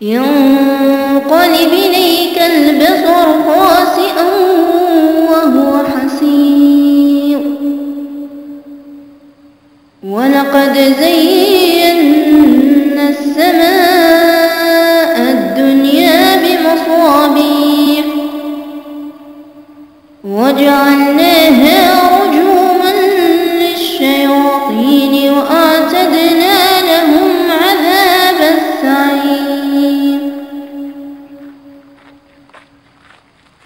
ينقلب إليك البصر خاسئا وهو حسير. ولقد زينا السماء الدنيا بمصابيح وجعلناها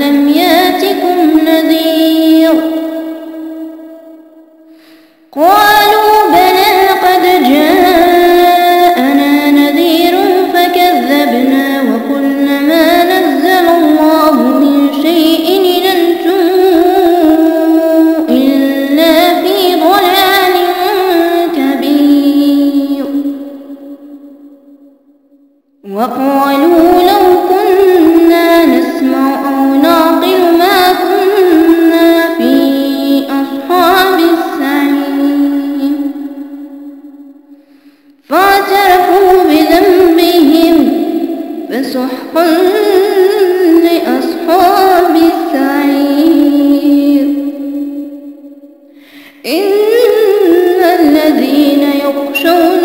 ألم يأتكم نذير؟ قالوا بلى قد جاءنا نذير فكذبنا وقلنا ما نزل الله من شيء إن أنتم إلا في ضلال كبير. وقالوا سحقا لأصحاب السعير. إن الذين يخشون